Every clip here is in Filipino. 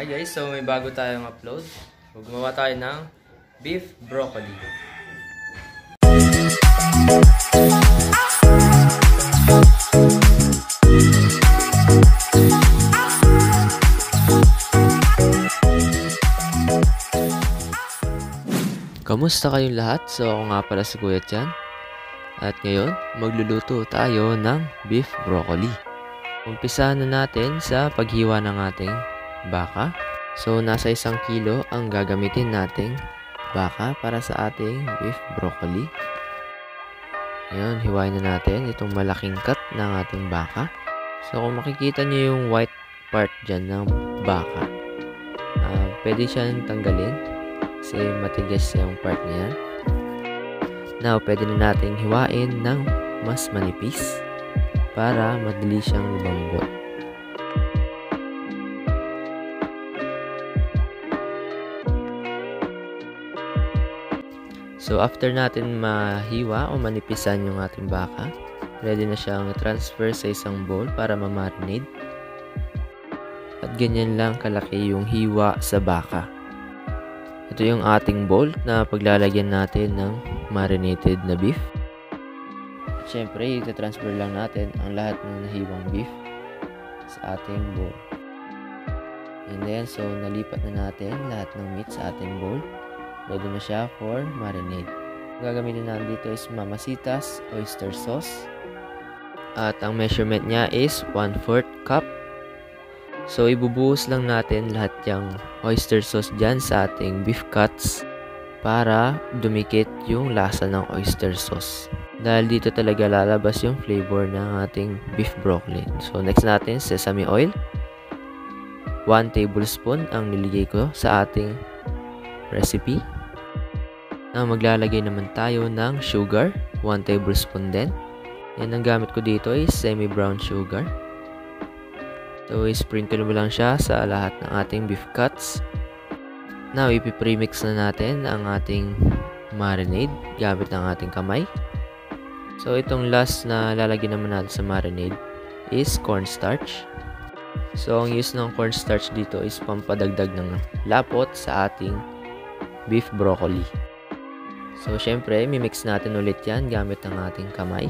Hi guys, so may bago tayong upload. So, gumawa tayo ng beef broccoli. Kamusta kayong lahat? So ako nga pala si Kuya Tian. At ngayon, magluluto tayo ng beef broccoli. Umpisa na natin sa paghiwa ng ating baka. So nasa isang kilo ang gagamitin nating baka para sa ating beef broccoli. Ngayon, hiwain na natin itong malaking cut ng ating baka. So kung makikita nyo yung white part dyan ng baka, uh, pwede siyang tanggalin kasi matigas yung part niya. Now, pwede na nating hiwain ng mas manipis para madali siyang lumambot. So, after natin mahiwa o manipisan yung ating baka, ready na siyang transfer sa isang bowl para ma-marinate. At ganyan lang kalaki yung hiwa sa baka. Ito yung ating bowl na paglalagyan natin ng marinated na beef. At syempre, ita-transfer lang natin ang lahat ng nahiwang beef sa ating bowl. And then, so nalipat na natin lahat ng meat sa ating bowl. Ready na siya for marinade. Ang gagamitin natin dito is mamasitas oyster sauce. At ang measurement niya is 1/4 cup So, ibubuhos lang natin lahat yung oyster sauce dyan sa ating beef cuts para dumikit yung lasa ng oyster sauce. Dahil dito talaga lalabas yung flavor ng ating beef broccoli. So, next natin, sesame oil. 1 tablespoon ang niligay ko sa ating recipe. Na maglalagay naman tayo ng sugar. 1 tablespoon din. Yan ang gamit ko dito is semi-brown sugar. So, sprinkle mo lang siya sa lahat ng ating beef cuts. Now, ipipremix na natin ang ating marinade gamit ng ating kamay. So, itong last na lalagyan naman natin sa marinade is cornstarch. So, ang use ng cornstarch dito is pampadagdag ng lapot sa ating beef broccoli. So, syempre, mimix natin ulit yan gamit ang ating kamay.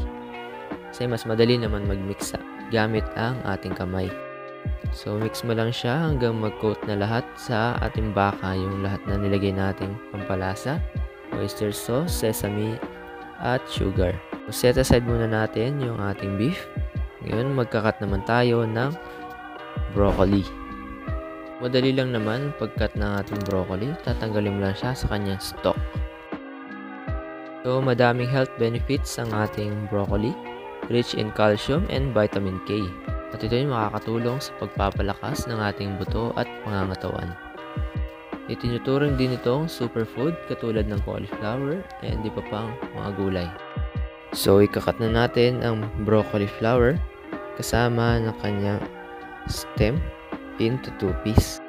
Kasi mas madali naman magmix gamit ang ating kamay. So, mix mo lang siya hanggang mag-coat na lahat sa ating baka yung lahat na nilagay nating pampalasa, oyster sauce, sesame, at sugar. So, set aside muna natin yung ating beef. Ngayon, magkakat naman tayo ng broccoli. Madali lang naman pagkat ng ating broccoli, tatanggalin mo lang siya sa kanyang stalk. So, madaming health benefits ang ating broccoli, rich in calcium and vitamin K. At ito ay makakatulong sa pagpapalakas ng ating buto at pangangatawan. Itinuturing din itong superfood katulad ng cauliflower and di pa pang mga gulay. So, ikakat na natin ang broccoli flower kasama ng kanyang stem into two pieces.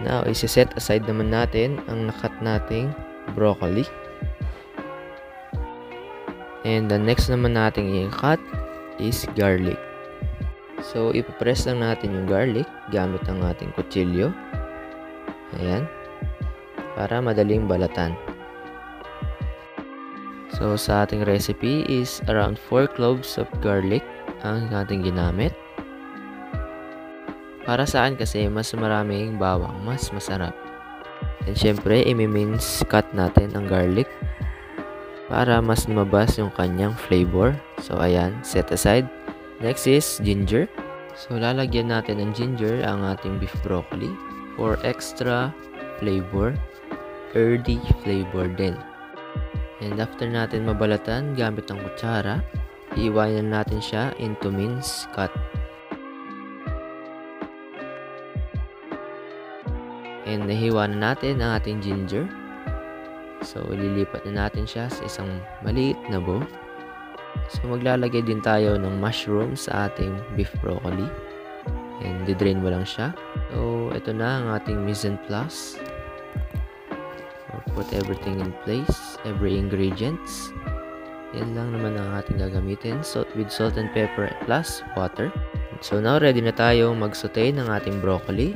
Now, isi-set aside naman natin ang nakat nating broccoli. And the next naman nating i-cut is garlic. So, ipapress lang natin yung garlic gamit ang ating kutsilyo. Ayan. Para madaling balatan. So, sa ating recipe is around 4 cloves of garlic ang ating ginamit. Para saan kasi mas maraming bawang, mas masarap. And syempre, imi-mince cut natin ang garlic para mas lumabas yung kanyang flavor. So, ayan, set aside. Next is ginger. So, lalagyan natin ng ginger ang ating beef broccoli for extra flavor, earthy flavor din. And after natin mabalatan gamit ng kutsara, iiwanan natin siya into mince cut. And nahiwa na natin ang ating ginger. So, ililipat na natin siya sa isang maliit na bowl. So, maglalagay din tayo ng mushroom sa ating beef broccoli. And didrain mo lang siya. So, ito na ang ating mise en place. So, put everything in place, every ingredients. Yan lang naman ang ating gagamitin salt with salt and pepper plus water. So now ready na tayo mag-saute ng ating broccoli.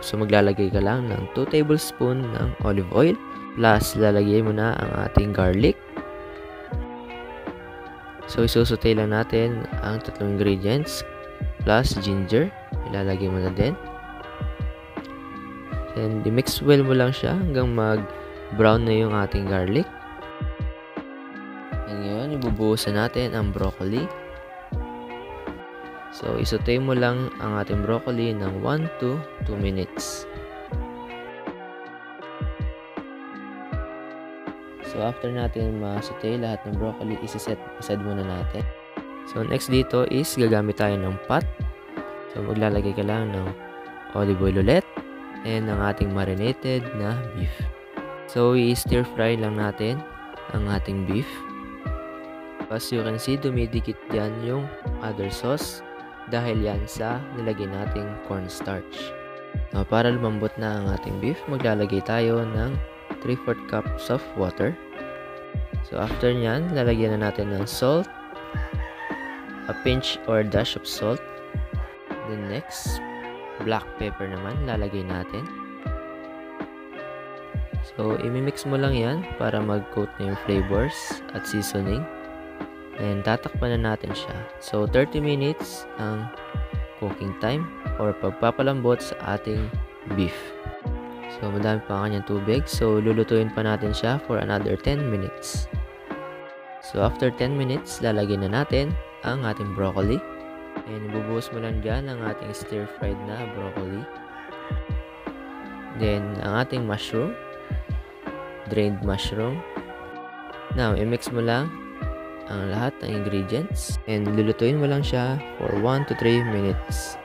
So maglalagay ka lang ng 2 tablespoon ng olive oil plus lalagay mo na ang ating garlic. So isusute lang natin ang tatlong ingredients plus ginger. Ilalagay mo na din. And i-mix well mo lang siya hanggang mag-brown na yung ating garlic. And ngayon, ibubuhusan natin ang broccoli. So, isutay mo lang ang ating broccoli ng 1 to 2 minutes. So, after natin masutay lahat ng broccoli, isiset aside muna natin. So, next dito is gagamit tayo ng pot. So, maglalagay ka lang ng olive oil ulit and ang ating marinated na beef. So, i-stir fry lang natin ang ating beef. As you can see, dumidikit yan yung other sauce dahil yan sa nilagay nating cornstarch. Now, para lumambot na ang ating beef, maglalagay tayo ng 3-4 cups of water. So, after nyan, lalagyan na natin ng salt, a pinch or dash of salt. Then next, black pepper naman, lalagay natin. So, imimix mo lang yan para mag-coat na yung flavors at seasoning. And tatakpan na natin siya. So, 30 minutes ang cooking time or pagpapalambot sa ating beef. So, madami pa ang kanyang tubig. So, lulutuin pa natin siya for another 10 minutes. So, after 10 minutes, lalagyan na natin ang ating broccoli. And ibubuhos mo lang dyan ang ating stir-fried na broccoli. Then, ang ating mushroom. Drained mushroom. Now, i-mix mo lang ang lahat ng ingredients. And lulutuin mo lang siya for 1 to 3 minutes.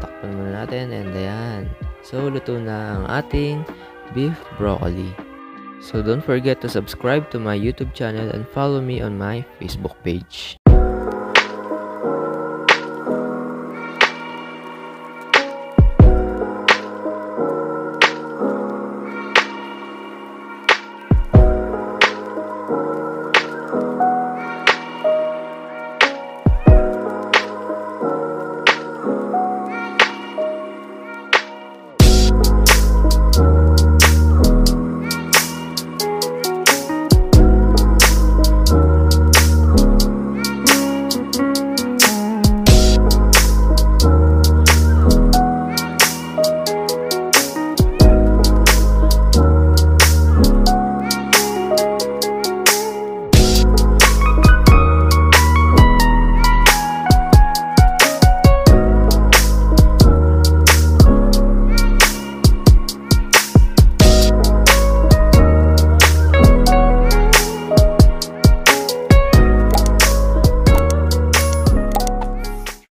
Takpan muna natin and ayan. So, luto na ang ating beef broccoli. So, don't forget to subscribe to my YouTube channel and follow me on my Facebook page.